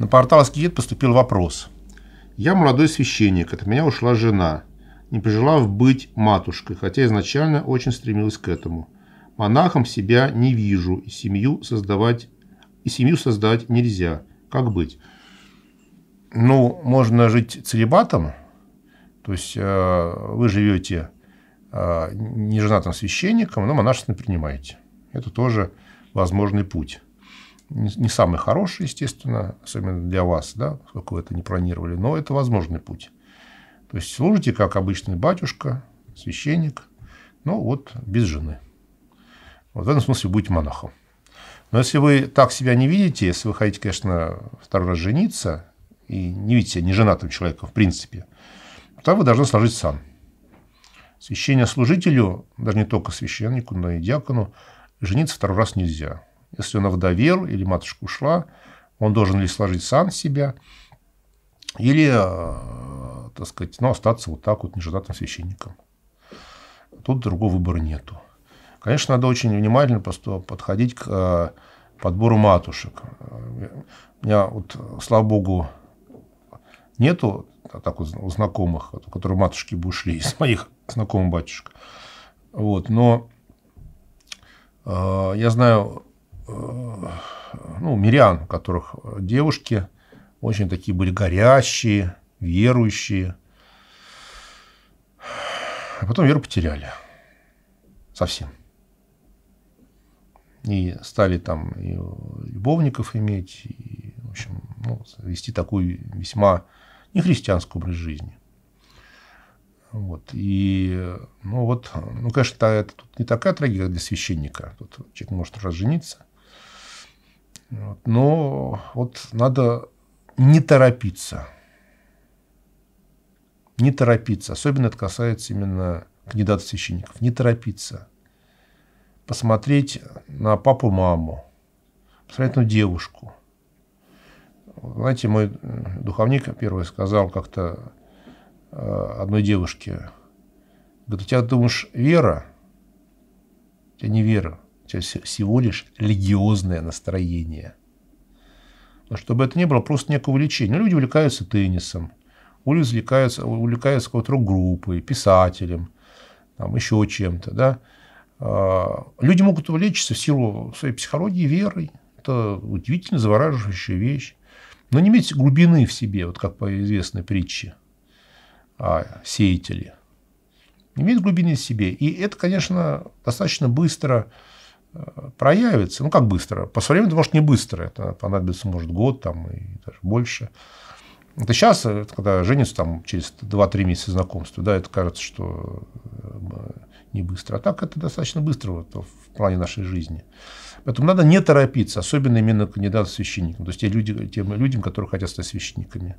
На портал Аскет поступил вопрос. Я молодой священник, от меня ушла жена, не пожелав быть матушкой, хотя изначально очень стремилась к этому. Монахом себя не вижу, и семью создавать, и семью создать нельзя. Как быть? Ну, можно жить целебатом, то есть э, вы живете э, неженатым священником, но монашество принимаете. Это тоже возможный путь. Не, самый хороший, естественно, особенно для вас, да, поскольку вы это не планировали, но это возможный путь. То есть служите как обычный батюшка, священник, но вот без жены. Вот в этом смысле будете монахом. Но если вы так себя не видите, если вы хотите, конечно, второй раз жениться, и не видите себя неженатым человеком в принципе, то вы должны сложить сан. Священнослужителю, даже не только священнику, но и диакону, жениться второй раз нельзя. Если он овдовел или матушка ушла, он должен ли сложить сан себя, или, э, так сказать, ну, остаться вот так вот неженатым священником. Тут другого выбора нету. Конечно, надо очень внимательно просто подходить к э, подбору матушек. У меня, вот, слава богу, нету так вот, у знакомых, которые матушки бы ушли из моих знакомых батюшек. Вот, но э, я знаю ну, мирян, у которых девушки очень такие были горящие, верующие. А потом веру потеряли. Совсем. И стали там и любовников иметь, и, в общем, ну, вести такую весьма нехристианский образ жизни. Вот. И, ну вот, ну, конечно, это тут не такая трагедия для священника. Тут человек может разжениться. Вот. Но вот надо не торопиться. Не торопиться. Особенно это касается именно кандидатов священников. Не торопиться. Посмотреть на папу-маму. Посмотреть на девушку. Знаете, мой духовник первый сказал как-то э, одной девушке, говорит, у тебя, думаешь, вера? У тебя не вера, всего лишь религиозное настроение. Но чтобы это не было просто некое увлечение. Люди увлекаются теннисом, увлекаются, увлекаются какой-то рок-группой, писателем, там, еще чем-то. Да? А, люди могут увлечься в силу своей психологии верой. Это удивительно завораживающая вещь но не иметь глубины в себе, вот как по известной притче о сеятеле. Не иметь глубины в себе. И это, конечно, достаточно быстро проявится. Ну, как быстро? По своему это может не быстро. Это понадобится, может, год там, и даже больше. Это сейчас, это когда женится там, через 2-3 месяца знакомства, да, это кажется, что э, не быстро. А так это достаточно быстро вот, в плане нашей жизни. Поэтому надо не торопиться, особенно именно кандидат в священникам, то есть те люди, тем людям, которые хотят стать священниками.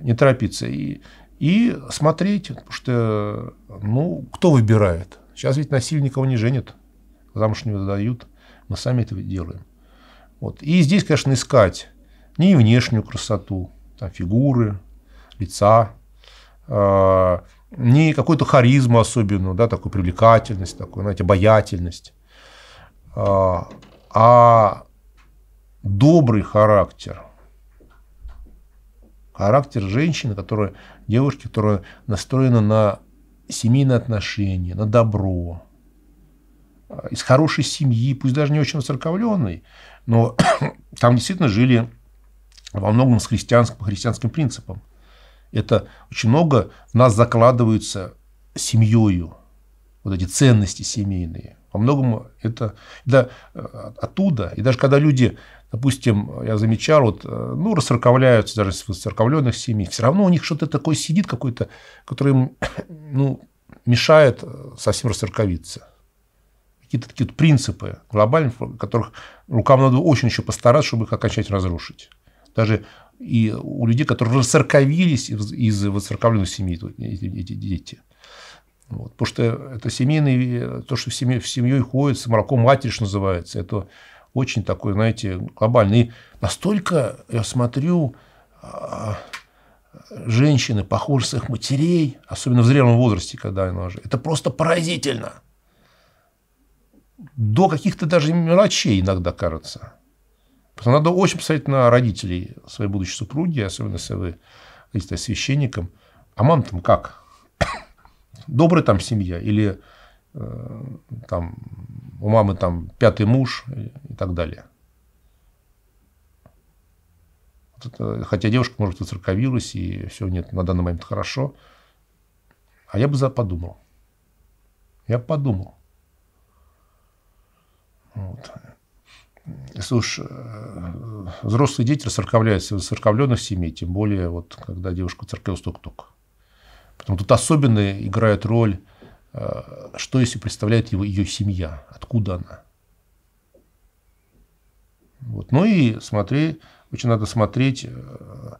Не торопиться и, и смотреть, потому что, ну, кто выбирает? Сейчас ведь насилие никого не женят, замуж не выдают, мы сами это делаем. Вот. И здесь, конечно, искать не внешнюю красоту, там, фигуры, лица, э, не какую-то харизму особенную, да, такую привлекательность, такую, знаете, обаятельность, а, а добрый характер. Характер женщины, которая, девушки, которая настроена на семейные отношения, на добро, из хорошей семьи, пусть даже не очень воцерковленной, но там действительно жили во многом с христианским, по христианским принципам. Это очень много в нас закладывается семьей, вот эти ценности семейные. Во многом это да, оттуда. И даже когда люди, допустим, я замечал, вот, ну, расцерковляются даже в церковленных семьях, все равно у них что-то такое сидит какое-то, которое им ну, мешает э, совсем расцерковиться. Какие-то такие вот принципы глобальные, которых рукам надо очень еще постараться, чтобы их окончательно разрушить. Даже и у людей, которые расцерковились из, из воцерковленных семей, эти, дети – вот, потому что это семейный, то, что в, семье, в семьей ходит, с молоком матери, что называется, это очень такой, знаете, глобальный. И настолько, я смотрю, а, женщины похожи с их матерей, особенно в зрелом возрасте, когда она уже, это просто поразительно. До каких-то даже мелочей иногда кажется. Потому надо очень посмотреть на родителей своей будущей супруги, особенно если вы хотите священником. А мама там как? Добрая там семья? Или э, там у мамы там пятый муж и так далее? Вот это, хотя девушка, может, выцерковилась, и все нет на данный момент хорошо. А я бы подумал. Я подумал. Вот. Уж э, взрослые дети расцерковляются в церковленных семей, тем более, вот, когда девушка церковилась только-только. Потому тут особенно играет роль, э, что если представляет его ее семья, откуда она. Вот. Ну и смотри, очень надо смотреть, э,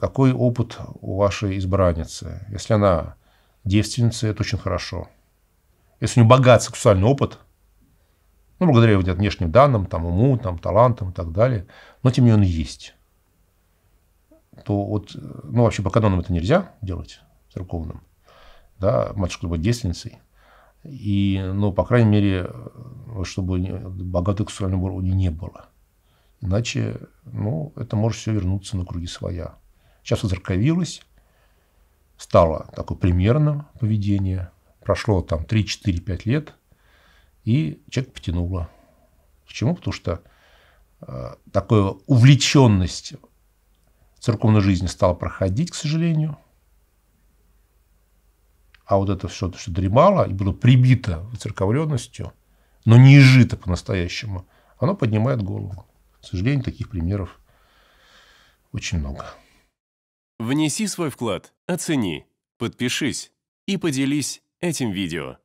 какой опыт у вашей избранницы. Если она девственница, это очень хорошо. Если у нее богат сексуальный опыт, ну, благодаря вот внешним данным, там, уму, там, талантам и так далее, но тем не менее он есть, то вот, ну, вообще по канонам это нельзя делать церковным, да, матушка быть девственницей, и, ну, по крайней мере, чтобы богатых сексуального уровня не было. Иначе, ну, это может все вернуться на круги своя. Сейчас озерковилось, стало такое примерным поведение. Прошло там 3-4-5 лет, и человек потянуло. Почему? Потому что э, такая увлеченность церковной жизни стала проходить, к сожалению. А вот это все, что дремало и было прибито церковленностью, но не изжито по-настоящему, оно поднимает голову. К сожалению, таких примеров очень много. Внеси свой вклад, оцени, подпишись и поделись этим видео.